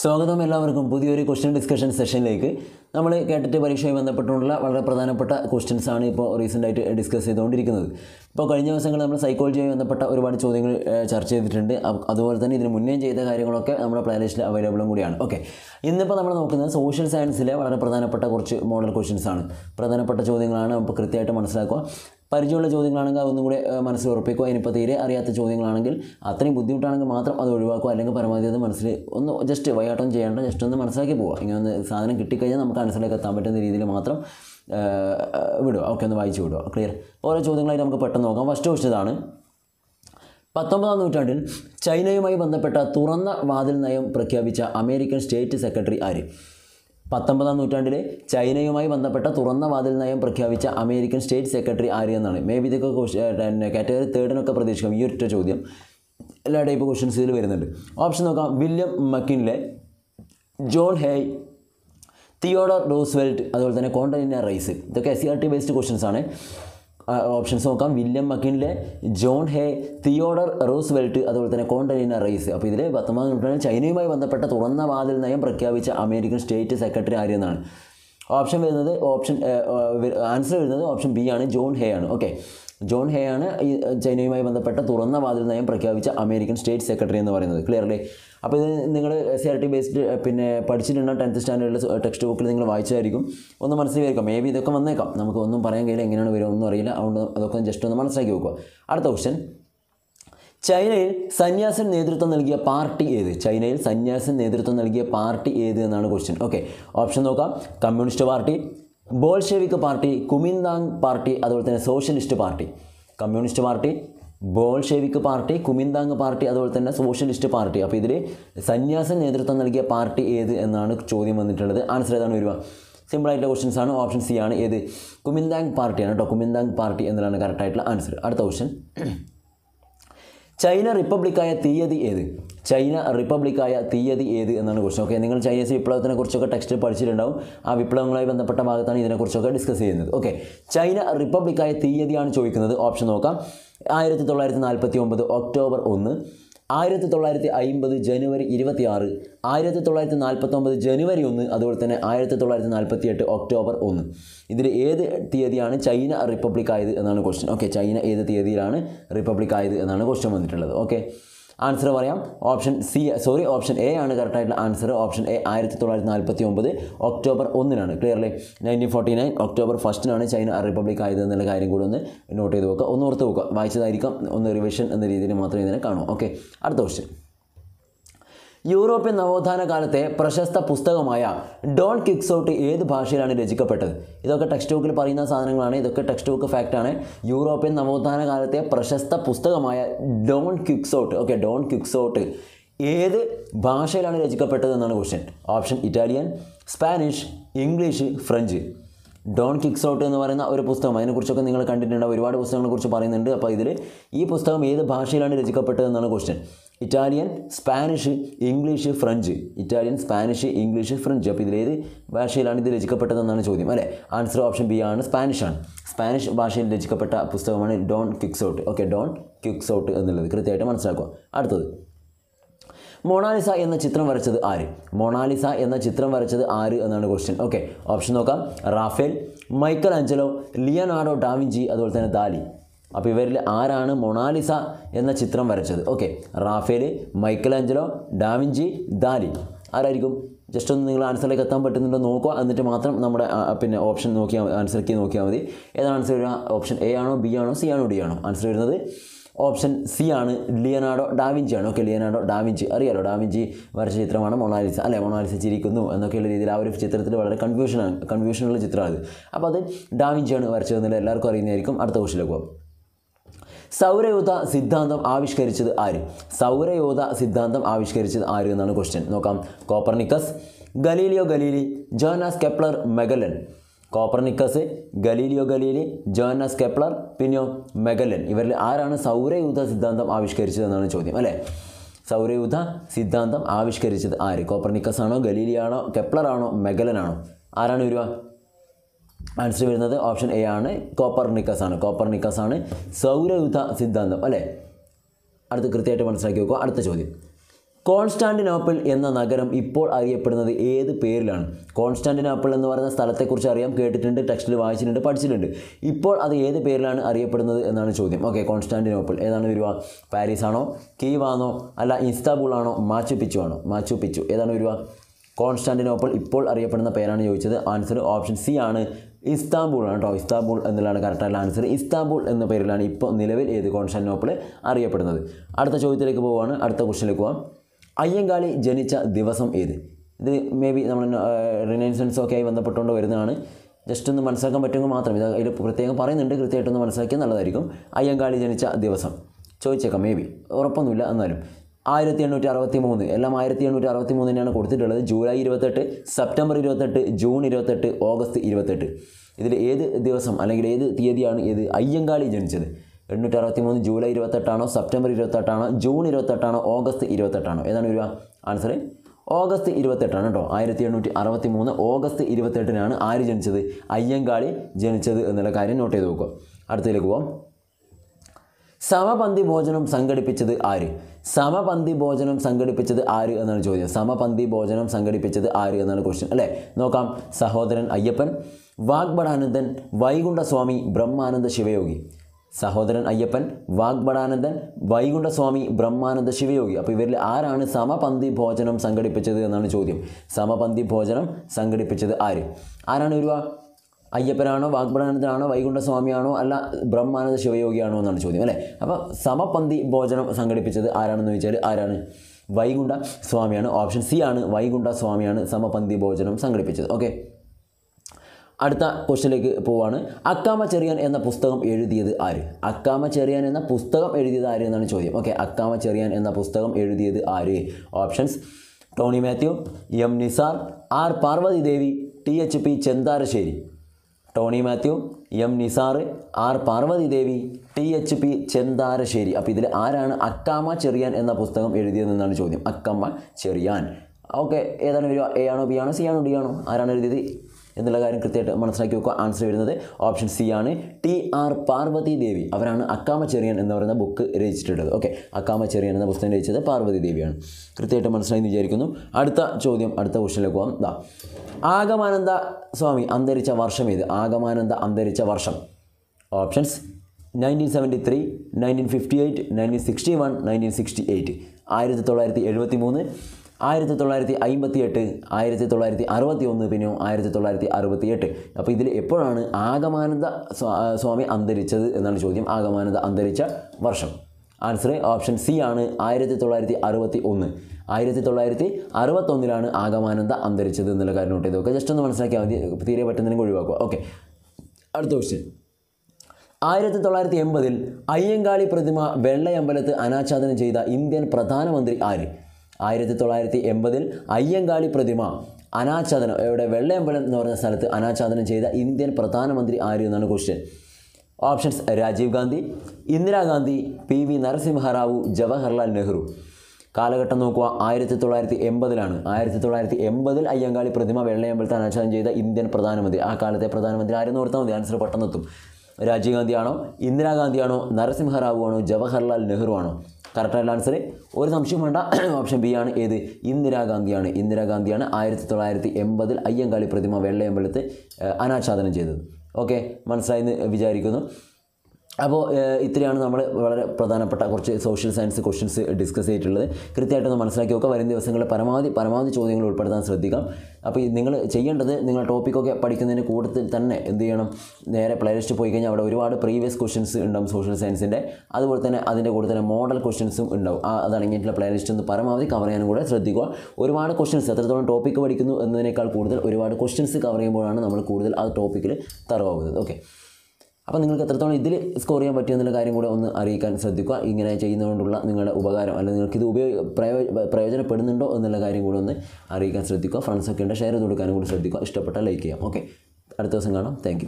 സ്വാഗതം എല്ലാവർക്കും പുതിയൊരു ക്വസ്റ്റ്യൻ ഡിസ്കഷൻ സെഷനിലേക്ക് നമ്മൾ കേട്ടിട്ട് പരീക്ഷയുമായി ബന്ധപ്പെട്ടുള്ള വളരെ പ്രധാനപ്പെട്ട ക്വസ്റ്റ്യൻസ് ആണ് ഇപ്പോൾ റീസെന്റായിട്ട് ഡിസ്കസ് ചെയ്തുകൊണ്ടിരിക്കുന്നത്. ഇപ്പോൾ കഴിഞ്ഞ ദിവസങ്ങളിൽ നമ്മൾ സൈക്കോളജിയുമായി ബന്ധപ്പെട്ട ഒരുപാട് ചോദ്യങ്ങൾ ചർച്ച ചെയ്തിട്ടുണ്ട്. അതുപോലെ തന്നെ ഇതിന് മുന്നേ ചെയ്ത കാര്യങ്ങളൊക്കെ നമ്മുടെ പ്ലേലിസ്റ്റിൽ അവൈലബിളും കൂടിയാണ്. ഓക്കെ ഇന്നിപ്പോൾ നമ്മൾ നോക്കുന്നത് സോഷ്യൽ സയൻസിലെ വളരെ പ്രധാനപ്പെട്ട കുറച്ച് മോഡൽ ക്വസ്റ്റ്യൻസ് ആണ്. പ്രധാനപ്പെട്ട ചോദ്യങ്ങളാണ് അപ്പോൾ കൃത്യമായിട്ട് മനസ്സിലാക്കുക. പരിചയമുള്ള ചോദ്യങ്ങളാണെങ്കിൽ അതൊന്നും കൂടെ മനസ്സിൽ ഉറപ്പിക്കുക. ഇനിയിപ്പോൾ തീരെ അറിയാത്ത ചോദ്യങ്ങളാണെങ്കിൽ അത്രയും ബുദ്ധിമുട്ടാണെങ്കിൽ മാത്രം അത് ഒഴിവാക്കുക. അല്ലെങ്കിൽ പരമാവധി അത് മനസ്സിൽ ഒന്ന് ജസ്റ്റ് വൈകാട്ടം ചെയ്യേണ്ട ജസ്റ്റ് ഒന്ന് മനസ്സിലാക്കി പോവുക. ഇങ്ങനെ ഒന്ന് സാധനം കിട്ടിക്കഴിഞ്ഞാൽ നമുക്ക് ആൻസറിലേക്ക് എത്താൻ പറ്റുന്ന രീതിയിൽ മാത്രം വിടുക. ഓക്കെ ഒന്ന് വായിച്ചു വിടുക. ക്ലിയർ ഓരോ ചോദ്യങ്ങളായി നമുക്ക് പെട്ടെന്ന് നോക്കാം. ഫസ്റ്റ് ക്വസ്റ്റൻ ഇതാണ്. പത്തൊമ്പതാം നൂറ്റാണ്ടിൽ ചൈനയുമായി ബന്ധപ്പെട്ട തുറന്ന വാതിൽ നയം പ്രഖ്യാപിച്ച അമേരിക്കൻ സ്റ്റേറ്റ് സെക്രട്ടറി ആര്? പത്തൊമ്പതാം നൂറ്റാണ്ടിലെ ചൈനയുമായി ബന്ധപ്പെട്ട തുറന്ന വാതിൽ നയം പ്രഖ്യാപിച്ച അമേരിക്കൻ സ്റ്റേറ്റ് സെക്രട്ടറി ആര് എന്നാണ് മേ ബി ഇതൊക്കെ കാറ്റഗറി തേർഡിനൊക്കെ പ്രതീക്ഷിക്കാം. ഈ ഒറ്റ ചോദ്യം. എല്ലാ ടൈപ്പ് ക്വസ്റ്റ്യൻസ് ഇതിൽ വരുന്നുണ്ട്. ഓപ്ഷൻ നോക്കാം. William McKinley John Hay Theodore Roosevelt അതുപോലെ തന്നെ കോണ്ടലിന റൈസ് ഇതൊക്കെ S C R T based questions ആണ്. ഓപ്ഷൻസ് നോക്കാം. William McKinley John Hay Theodore Roosevelt അതുപോലെ തന്നെ കോണ്ടലിന റൈസ് അപ്പോൾ ഇതിൽ പത്തൊമ്പതാം നൂറ്റാണ്ടിൽ ചൈനയുമായി ബന്ധപ്പെട്ട തുറന്ന വാതിൽ നയം പ്രഖ്യാപിച്ച അമേരിക്കൻ സ്റ്റേറ്റ് സെക്രട്ടറി ആരെന്നാണ് ഓപ്ഷൻ വരുന്നത് ഓപ്ഷൻ ആൻസർ വരുന്നത് ഓപ്ഷൻ ബി ആണ് ജോൺ ഹേ ആണ്. ഓക്കെ ജോൺ ഹേ ആണ് ഈ ചൈനയുമായി ബന്ധപ്പെട്ട തുറന്ന വാതിൽ നയം പ്രഖ്യാപിച്ച അമേരിക്കൻ സ്റ്റേറ്റ് സെക്രട്ടറി എന്ന് പറയുന്നത്. ക്ലിയർലി അപ്പോൾ ഇത് നിങ്ങൾ സി ആർ ടി ബേസ്ഡ് പിന്നെ പഠിച്ചിട്ടുണ്ടോ ടെൻത്ത് സ്റ്റാൻഡേർഡിൽ ടെക്സ്റ്റ് ബുക്കിൽ നിങ്ങൾ വായിച്ചായിരിക്കും. ഒന്ന് മനസ്സിലായിരിക്കും. മേ ബി ഇതൊക്കെ വന്നേക്കാം. നമുക്ക് ഒന്നും പറയാൻ കഴിയില്ല. എങ്ങനെയാണ് വരിക ഒന്നും അറിയില്ല. അതുകൊണ്ട് അതൊക്കെ ജസ്റ്റ് ഒന്ന് മനസ്സിലാക്കി വെക്കുക. അടുത്ത ക്വസ്റ്റ്യൻ ചൈനയിൽ സന്യാസൻ നേതൃത്വം നൽകിയ പാർട്ടി ഏത്? ചൈനയിൽ സന്യാസൻ നേതൃത്വം നൽകിയ പാർട്ടി ഏത് എന്നാണ് ക്വസ്റ്റ്യൻ ഓക്കെ ഓപ്ഷൻ നോക്കാം. Communist party Bolshevik party Kuomintang party അതുപോലെ തന്നെ socialist party. Communist party Bolshevik party Kuomintang party അതുപോലെ തന്നെ സോഷ്യലിസ്റ്റ് പാർട്ടി. അപ്പോൾ ഇതിൽ സന്യാസ നേതൃത്വം നൽകിയ പാർട്ടി ഏത് എന്നാണ് ചോദ്യം വന്നിട്ടുള്ളത്. ആൻസർ ഏതാണ് വരിക? സിമ്പിളായിട്ടുള്ള ക്വസ്റ്റ്യൻസ് ആണ്. ഓപ്ഷൻ സി ആണ്. ഏത്? കുമിന്താങ് പാർട്ടിയാണ് കേട്ടോ കുമിന്താങ് പാർട്ടി എന്നതാണ് കറക്റ്റായിട്ടുള്ള ആൻസർ അടുത്ത ക്വസ്റ്റ്യൻ ചൈന റിപ്പബ്ലിക്കായ തീയതി ഏത്? ചൈന റിപ്പബ്ലിക്കായ തീയതി ഏത് എന്നാണ് ക്വസ്റ്റൻ ഓക്കെ നിങ്ങൾ ചൈനീസ് വിപ്ലവത്തിനെ കുറിച്ചൊക്കെ ടെക്സ്റ്റ് പഠിച്ചിട്ടുണ്ടാവും. ആ വിപ്ലവങ്ങളുമായി ബന്ധപ്പെട്ട ഭാഗത്താണ് ഇതിനെക്കുറിച്ചൊക്കെ ഡിസ്കസ് ചെയ്യുന്നത്. ഓക്കെ ചൈന റിപ്പബ്ലിക്കായ തീയതിയാണ് ചോദിക്കുന്നത്. ഓപ്ഷൻ നോക്കാം. ആയിരത്തി തൊള്ളായിരത്തി നാൽപ്പത്തി ഒമ്പത് ഒക്ടോബർ ഒന്ന്. ആയിരത്തി തൊള്ളായിരത്തി അമ്പത് ജനുവരി ഇരുപത്തി ആറ് ആയിരത്തി തൊള്ളായിരത്തി നാൽപ്പത്തൊമ്പത് ജനുവരി ഒന്ന് അതുപോലെ തന്നെ ആയിരത്തി തൊള്ളായിരത്തി നാൽപ്പത്തി എട്ട് ഒക്ടോബർ ഒന്ന്. ഇതിൽ ഏത് തീയതിയാണ് ചൈന റിപ്പബ്ലിക് ആയത് എന്നാണ് ക്വസ്റ്റ്യൻ ഓക്കെ ചൈന ഏത് തീയതിയിലാണ് റിപ്പബ്ലിക് ആയത് എന്നാണ് ക്വസ്റ്റ്യൻ വന്നിട്ടുള്ളത്. ഓക്കെ ആൻസർ പറയാം. Option C sorry option A ആണ് കറക്റ്റായിട്ടുള്ള ആൻസർ ഓപ്ഷൻ എ ആയിരത്തി തൊള്ളായിരത്തി നാൽപ്പത്തി ഒമ്പത് ഒക്ടോബർ ഒന്നിനാണ് clearly nineteen forty nine October ഫസ്റ്റിനാണ് China republic ആയത് എന്നുള്ള കാര്യം കൂടി ഒന്ന് നോട്ട് ചെയ്ത് വെക്കുക. ഒന്ന് ഓർത്ത് വെക്കുക. വായിച്ചതായിരിക്കാം. ഒന്ന് റിവിഷൻ എന്ന രീതിയിൽ മാത്രമേ ഇതിനെ കാണൂ. ഓക്കെ അടുത്ത ക്വസ്റ്റ്യൻ യൂറോപ്യൻ നവോത്ഥാന കാലത്തെ പ്രശസ്ത പുസ്തകമായ ഡോൺ കിക്സ് ഔട്ട് ഏത് ഭാഷയിലാണ് രചിക്കപ്പെട്ടത്? ഇതൊക്കെ ടെക്സ്റ്റ് ബുക്കിൽ പറയുന്ന സാധനങ്ങളാണ്. ഇതൊക്കെ ടെക്സ്റ്റ് ബുക്ക് ഫാക്റ്റാണ് യൂറോപ്യൻ നവോത്ഥാന കാലത്തെ പ്രശസ്ത പുസ്തകമായ Don Quixote okay Don Quixote ഏത് ഭാഷയിലാണ് രചിക്കപ്പെട്ടത് എന്നാണ് question option Italian Spanish English French Don Quixote എന്ന് പറയുന്ന ഒരു പുസ്തകം. അതിനെക്കുറിച്ചൊക്കെ നിങ്ങൾ കണ്ടിട്ടുണ്ടാവും ഒരുപാട് പുസ്തകങ്ങളെക്കുറിച്ച് പറയുന്നുണ്ട്. അപ്പോൾ ഇതിൽ ഈ പുസ്തകം ഏത് ഭാഷയിലാണ് രചിക്കപ്പെട്ടത് എന്നാണ് question Italian Spanish English French Italian Spanish English French അപ്പോൾ ഇതിലേത് ഭാഷയിലാണ് ഇത് രചിക്കപ്പെട്ടതെന്നാണ് ചോദ്യം അല്ലേ? ആൻസർ ഓപ്ഷൻ ബി ആണ് സ്പാനിഷ് ആണ്. സ്പാനിഷ് ഭാഷയിൽ രചിക്കപ്പെട്ട പുസ്തകമാണ് Don Quixote okay Don Quixote എന്നുള്ളത്. കൃത്യമായിട്ട് മനസ്സിലാക്കുക. അടുത്തത്. മൊണാലിസ എന്ന ചിത്രം വരച്ചത് ആര്? മൊണാലിസ എന്ന ചിത്രം വരച്ചത് ആര് എന്നാണ് ക്വസ്റ്റ്യൻ ഓക്കെ ഓപ്ഷൻ നോക്കാം. Raphael Michelangelo Leonardo da Vinci അതുപോലെ തന്നെ ദാലി. അപ്പോൾ ഇവരിൽ ആരാണ് മൊണാലിസ എന്ന ചിത്രം വരച്ചത്? Okay Raphael Michelangelo da Vinci Dali. ആരായിരിക്കും? ജസ്റ്റ് ഒന്ന് നിങ്ങൾ ആൻസറിലേക്ക് എത്താൻ പറ്റുന്നുണ്ടോ നോക്കുക. എന്നിട്ട് മാത്രം നമ്മുടെ പിന്നെ ഓപ്ഷൻ നോക്കിയാൽ ആൻസർക്ക് നോക്കിയാൽ മതി. ഏതാണ് ആൻസർ വരിക? ഓപ്ഷൻ എ ആണോ ബി ആണോ സി ആണോ ഡി ആണോ? ആൻസർ വരുന്നത് ഓപ്ഷൻ സി ആണ്. ലിയനാഡോ ഡാവിഞ്ചി ആണ്. ഓക്കെ ലിയനാഡോ ഡാവിഞ്ചി അറിയാലോ ഡാവിഞ്ചി വരച്ച ചിത്രമാണ് മൊണാലിസ. അല്ലെ മൊണാലിസ ചിരിക്കുന്നു എന്നൊക്കെയുള്ള രീതിയിൽ ആ ഒരു ചിത്രത്തിൽ വളരെ കൺഫ്യൂഷനാണ് കൺഫ്യൂഷനുള്ള ചിത്രമാണ് അപ്പോൾ അത് ഡാവിഞ്ചിയാണ് വരച്ചതെന്നുള്ള എല്ലാവർക്കും അറിയുന്നതായിരിക്കും. അടുത്ത ക്വസ്റ്റിലേക്ക് പോകും സൗരയൂഥ സിദ്ധാന്തം ആവിഷ്കരിച്ചത് ആര്? സൗരയൂഥ സിദ്ധാന്തം ആവിഷ്കരിച്ചത് ആര് എന്നാണ് ക്വസ്റ്റ്യൻ നോക്കാം. Copernicus Galileo Galilei Jonas Kepler Magellan. Copernicus Galileo Galilei Jonas Kepler പിന്നെയോ മെഗലൻ. ഇവരിൽ ആരാണ് സൗരയൂഥ സിദ്ധാന്തം ആവിഷ്കരിച്ചത് എന്നാണ് ചോദ്യം അല്ലേ? സൗരയൂഥ സിദ്ധാന്തം ആവിഷ്കരിച്ചത് ആര്? കോപ്പർനിക്കസ് ആണോ ഗലീലിയാണോ കെപ്ലർ ആണോ മെഗലനാണോ? ആരാണ് വരിക? ആൻസർ വരുന്നത് ഓപ്ഷൻ എ ആണ്. കോപ്പർനിക്കസ് ആണ്. കോപ്പർനിക്കസ് ആണ് സൗരയുധ സിദ്ധാന്തം അല്ലേ? അടുത്ത് കൃത്യമായിട്ട് മനസ്സിലാക്കി വെക്കുക. അടുത്ത ചോദ്യം. കോൺസ്റ്റാന്റിനോപ്പിൾ എന്ന നഗരം ഇപ്പോൾ അറിയപ്പെടുന്നത് ഏത് പേരിലാണ്? കോൺസ്റ്റാന്റിനോപ്പിൾ എന്ന് പറയുന്ന സ്ഥലത്തെക്കുറിച്ച് അറിയാം കേട്ടിട്ടുണ്ട് ടെക്സ്റ്റിൽ വായിച്ചിട്ടുണ്ട് പഠിച്ചിട്ടുണ്ട്. ഇപ്പോൾ അത് ഏത് പേരിലാണ് അറിയപ്പെടുന്നത് എന്നാണ് ചോദ്യം. ഓക്കെ കോൺസ്റ്റാന്റിനോപ്പിൾ ഏതാണ് വരിക? പാരീസ് ആണോ? കീവ് ആണോ? അല്ല ഇൻസ്താബുൾ ആണോ? മാച്ചു പിച്ചു ആണോ? മാച്ചു പിച്ചു. ഏതാണ് വരിക? കോൺസ്റ്റാന്റിനോപ്പിൾ ഇപ്പോൾ അറിയപ്പെടുന്ന പേരാണ് ചോദിച്ചത്. ആൻസർ ഓപ്ഷൻ സി ആണ്. ഇസ്താംബൂൾ ആണ് കേട്ടോ. ഇസ്താംബൂൾ എന്നുള്ളതാണ് കറക്റ്റായിട്ടുള്ള ആൻസർ ഇസ്താംബൂൾ എന്ന പേരിലാണ് ഇപ്പോൾ നിലവിൽ ഏത് കോൺസ്റ്റാന്റിനോപ്പിൾ അറിയപ്പെടുന്നത്. അടുത്ത ചോദ്യത്തിലേക്ക് പോവുകയാണ് അടുത്ത ക്വസ്റ്റിലേക്ക് പോവാം. അയ്യങ്കാളി ജനിച്ച ദിവസം ഏത്? ഇത് മേ ബി നമ്മൾ റിനൈൻസൻസ് ഒക്കെ ആയി ബന്ധപ്പെട്ടുകൊണ്ട് വരുന്നതാണ്. ജസ്റ്റ് ഒന്ന് മനസ്സിലാക്കാൻ പറ്റുമെങ്കിൽ മാത്രം. ഇത് അതിൽ പ്രത്യേകം പറയുന്നുണ്ട്. കൃത്യമായിട്ടൊന്ന് മനസ്സിലാക്കിയാൽ നല്ലതായിരിക്കും. അയ്യങ്കാളി ജനിച്ച ദിവസം. ചോദിച്ചേക്കാം. മേ ബി ഉറപ്പൊന്നുമില്ല എന്നാലും. ആയിരത്തി എണ്ണൂറ്റി അറുപത്തി മൂന്ന് എല്ലാം ആയിരത്തി എണ്ണൂറ്റി അറുപത്തി മൂന്ന് തന്നെയാണ് കൊടുത്തിട്ടുള്ളത്. ജൂലൈ ഇരുപത്തെട്ട് സെപ്റ്റംബർ ഇരുപത്തെട്ട് ജൂൺ ഇരുപത്തെട്ട് ഓഗസ്റ്റ് ഇരുപത്തെട്ട്. ഇതിൽ ഏത് ദിവസം അല്ലെങ്കിൽ ഏത് തീയതിയാണ് ഏത് അയ്യങ്കാളി ജനിച്ചത്? എണ്ണൂറ്റി അറുപത്തി മൂന്ന് ജൂലൈ ഇരുപത്തെട്ടാണോ സെപ്റ്റംബർ ഇരുപത്തെട്ടാണോ ജൂൺ ഇരുപത്തെട്ടാണോ ഓഗസ്റ്റ് ഇരുപത്തെട്ടാണോ? ഏതാണ് വരിക? ആൻസർ ഓഗസ്റ്റ് ഇരുപത്തെട്ടാണ് കേട്ടോ. ആയിരത്തി എണ്ണൂറ്റി അറുപത്തി മൂന്ന് ഓഗസ്റ്റ് ഇരുപത്തെട്ടിനാണ് ആര് ജനിച്ചത്? അയ്യങ്കാളി ജനിച്ചത് എന്നുള്ള കാര്യം നോട്ട് ചെയ്ത് നോക്കുക അടുത്തതിലേക്ക് പോവാം. സമപന്തി ഭോജനം സംഘടിപ്പിച്ചത് ആര്? സമപന്തി ഭോജനം സംഘടിപ്പിച്ചത് ആര് എന്നാണ് ചോദ്യം. സമപന്തി ഭോജനം സംഘടിപ്പിച്ചത് ആര് എന്നാണ് ക്വസ്റ്റ്യൻ അല്ലേ? നോക്കാം. സഹോദരൻ അയ്യപ്പൻ വാഗ്ബടാനന്ദൻ വൈകുണ്ഠസ്വാമി ബ്രഹ്മാനന്ദ ശിവയോഗി. സഹോദരൻ അയ്യപ്പൻ വാഗ്ബടാനന്ദൻ വൈകുണ്ഠസ്വാമി ബ്രഹ്മാനന്ദ ശിവയോഗി. അപ്പോൾ ഇവരിൽ ആരാണ് സമപന്തി ഭോജനം സംഘടിപ്പിച്ചത് എന്നാണ് ചോദ്യം. സമപന്തി ഭോജനം സംഘടിപ്പിച്ചത് ആര്? ആരാണ് വരിക? അയ്യപ്പനാണോ വാഗ്ബടാനന്ദനാണോ വൈകുണ്ഠസ്വാമിയാണോ അല്ല ബ്രഹ്മാനന്ദ ശിവയോഗിയാണോ എന്നാണ് ചോദ്യം അല്ലേ? അപ്പോൾ സമപന്തി ഭോജനം സംഘടിപ്പിച്ചത് ആരാണെന്ന് ചോദിച്ചാൽ ആരാണ്? വൈകുണ്ഠ സ്വാമിയാണ് ഓപ്ഷൻ സി ആണ്. വൈകുണ്ഠ സ്വാമിയാണ് സമപന്തി ഭോജനം സംഘടിപ്പിച്ചത്. ഓക്കെ. അടുത്ത ക്വസ്റ്റിലേക്ക് പോവാണ്. അക്കാമ ചെറിയാൻ എന്ന പുസ്തകം എഴുതിയത് ആര്? അക്കാമ ചെറിയാൻ എന്ന പുസ്തകം എഴുതിയത് ആര് എന്നാണ് ചോദ്യം. ഓക്കെ. അക്കാമ ചെറിയാൻ എന്ന പുസ്തകം എഴുതിയത് ആര്? Options. Tony Mathew M Nisar R Parvathi Devi T H P Chentharassery. Tony Mathew M Nisar R Parvathi Devi T H P Chentharassery. അപ്പോൾ ഇതിൽ ആരാണ് അക്കാമ ചെറിയാൻ എന്ന പുസ്തകം എഴുതിയതെന്നാണ് ചോദ്യം. അക്കമ്മ ചെറിയാൻ. ഓക്കെ ഏതാണ് വരിക? എ ആണോ ബി ആണോ സി ആണോ ഡി ആണോ? ആരാണ് എഴുതിയത്? എന്നുള്ള കാര്യം കൃത്യമായിട്ട് മനസ്സിലാക്കി വെക്കുക. ആൻസർ വരുന്നത് ഓപ്ഷൻ സി ആണ്. T R Parvathi Devi. അവരാണ് അക്കാമ ചെറിയൻ എന്ന് പറയുന്ന ബുക്ക് രചിച്ചിട്ടുള്ളത്. ഓക്കെ അക്കാമ ചെറിയൻ എന്ന പുസ്തകം രചിച്ചത് പാർവതി ദേവിയാണ്. കൃത്യമായിട്ട് മനസ്സിലായി വിചാരിക്കുന്നു. അടുത്ത ചോദ്യം അടുത്ത ക്വസ്റ്റിലേക്ക് പോകാം ദാ. ആഗമാനന്ദ സ്വാമി അന്തരിച്ച വർഷം ഏത്? ആഗമാനന്ദ അന്തരിച്ച വർഷം. Options nineteen seventy three nineteen fifty eight nineteen sixty one nineteen sixty eight ആയിരത്തി തൊള്ളായിരത്തി എഴുപത്തി മൂന്ന് ആയിരത്തി തൊള്ളായിരത്തി അമ്പത്തി എട്ട് ആയിരത്തി തൊള്ളായിരത്തി അറുപത്തി ഒന്ന് പിന്നെ ആയിരത്തി തൊള്ളായിരത്തി അറുപത്തി എട്ട് അപ്പോൾ ഇതിൽ എപ്പോഴാണ് ആഗമാനന്ദ സ്വാമി അന്തരിച്ചത് എന്നാണ് ചോദ്യം. ആഗമാനന്ദ അന്തരിച്ച വർഷം. ആൻസർ ഓപ്ഷൻ സി ആണ് ആയിരത്തി തൊള്ളായിരത്തി അറുപത്തി ഒന്ന് ആയിരത്തി തൊള്ളായിരത്തി അറുപത്തൊന്നിലാണ് ആഗമാനന്ദ അന്തരിച്ചത് എന്നുള്ള കാര്യം നോട്ട് ചെയ്ത് ജസ്റ്റ് ഒന്ന് മനസ്സിലാക്കിയാൽ മതി. തീരെ പറ്റുന്നതിനും ഒഴിവാക്കുക. ഓക്കെ അടുത്ത ക്വസ്റ്റ്യൻ ആയിരത്തി തൊള്ളായിരത്തി എൺപതിൽ അയ്യങ്കാളി പ്രതിമ വെള്ളയമ്പലത്ത് അനാച്ഛാദനം ചെയ്ത ഇന്ത്യൻ പ്രധാനമന്ത്രി ആര്? ആയിരത്തി തൊള്ളായിരത്തി എൺപതിൽ അയ്യങ്കാളി പ്രതിമ അനാച്ഛാദനം ഇവിടെ വെള്ളയമ്പലം എന്ന് പറഞ്ഞ സ്ഥലത്ത് അനാച്ഛാദനം ചെയ്ത ഇന്ത്യൻ പ്രധാനമന്ത്രി ആര് എന്നാണ് question options Rajiv Gandhi Indira Gandhi P V Narasimha Rao Jawaharlal Nehru. കാലഘട്ടം നോക്കുക ആയിരത്തി തൊള്ളായിരത്തി എൺപതിലാണ് ആയിരത്തി തൊള്ളായിരത്തി എൺപതിൽ അയ്യങ്കാളി പ്രതിമ വെള്ളയമ്പലത്തെ അനാച്ഛാദനം ചെയ്ത ഇന്ത്യൻ പ്രധാനമന്ത്രി. ആ കാലത്തെ പ്രധാനമന്ത്രി ആരെന്ന് ഓർത്താൽ മതി? ആൻസർ പെട്ടെന്നെത്തും. രാജീവ് ഗാന്ധിയാണോ ഇന്ദിരാഗാന്ധിയാണോ നരസിംഹറാവു ആണോ ജവഹർലാൽ നെഹ്റു ആണോ കറക്റ്റായിട്ടുള്ള ആൻസർ ഒരു സംശയം വേണ്ട. ഓപ്ഷൻ ബി ആണ് ഏത്? ഇന്ദിരാഗാന്ധിയാണ്. ഇന്ദിരാഗാന്ധിയാണ് ആയിരത്തി തൊള്ളായിരത്തി എൺപതിൽ അയ്യങ്കാളി പ്രതിമ വെള്ളയമ്പലത്ത് അനാച്ഛാദനം ചെയ്തത്. ഓക്കെ മനസ്സിലായെന്ന് വിചാരിക്കുന്നു. അപ്പോൾ ഇത്രയാണ് നമ്മൾ വളരെ പ്രധാനപ്പെട്ട കുറച്ച് സോഷ്യൽ സയൻസ് ക്വസ്റ്റ്യൻസ് ഡിസ്കസ് ചെയ്തിട്ടുള്ളത്. കൃത്യമായിട്ടൊന്ന് മനസ്സിലാക്കി നോക്കുക. വരും ദിവസങ്ങളിൽ പരമാവധി പരമാവധി ചോദ്യങ്ങൾ ഉൾപ്പെടുത്താൻ ശ്രദ്ധിക്കാം അപ്പോൾ നിങ്ങൾ ചെയ്യേണ്ടത് നിങ്ങൾ ടോപ്പിക്കൊക്കെ പഠിക്കുന്നതിന് കൂടുതൽ തന്നെ എന്ത് ചെയ്യണം? നേരെ പ്ലേ ലിസ്റ്റ് പോയി കഴിഞ്ഞാൽ അവിടെ ഒരുപാട് പ്രീവിയസ് ക്വസ്റ്റ്യൻസ് ഉണ്ടാവും സോഷ്യൽ സയൻസിന്റെ അതുപോലെ തന്നെ അതിന്റെ കൂടെ തന്നെ മോഡൽ ക്വസ്റ്റ്യൻസും ഉണ്ടാവും. ആ അതടങ്ങിയിട്ടുള്ള പ്ലേലിസ്റ്റ് ഒന്ന് പരമാവധി കവർ ചെയ്യാനും കൂടെ ശ്രദ്ധിക്കുക. ഒരുപാട് ക്വസ്റ്റ്യൻസ് എത്രത്തോളം ടോപ്പിക്ക് പഠിക്കുന്നു എന്നതിനേക്കാൾ കൂടുതൽ ഒരുപാട് ക്വസ്റ്റ്യൻസ് കവർ ചെയ്യുമ്പോഴാണ് നമ്മൾ കൂടുതൽ ആ ടോപ്പിക്കിൽ തറവാകുന്നത്. ഓക്കെ അപ്പോൾ നിങ്ങൾക്ക് എത്രത്തോളം ഇതിൽ സ്കോർ ചെയ്യാൻ പറ്റുമെന്നുള്ള കാര്യം കൂടെ ഒന്ന് അറിയിക്കാൻ ശ്രദ്ധിക്കുക. ഇങ്ങനെ ചെയ്യുന്നതുകൊണ്ടുള്ള നിങ്ങളുടെ ഉപകാരം അല്ലെങ്കിൽ നിങ്ങൾക്ക് ഇത് ഉപയോഗ പ്രയോജനപ്പെടുന്നുണ്ടോ എന്നുള്ള കാര്യം കൂടെ ഒന്ന് അറിയിക്കാൻ ശ്രദ്ധിക്കുക. ഫ്രണ്ട്സൊക്കെ ഉണ്ട് ഷെയർ ചെയ്ത് കൊടുക്കാനും കൂടി ശ്രദ്ധിക്കുക. ഇഷ്ടപ്പെട്ടാൽ ലൈക്ക് ചെയ്യാം. ഓക്കെ അടുത്ത ദിവസം കാണാം. താങ്ക്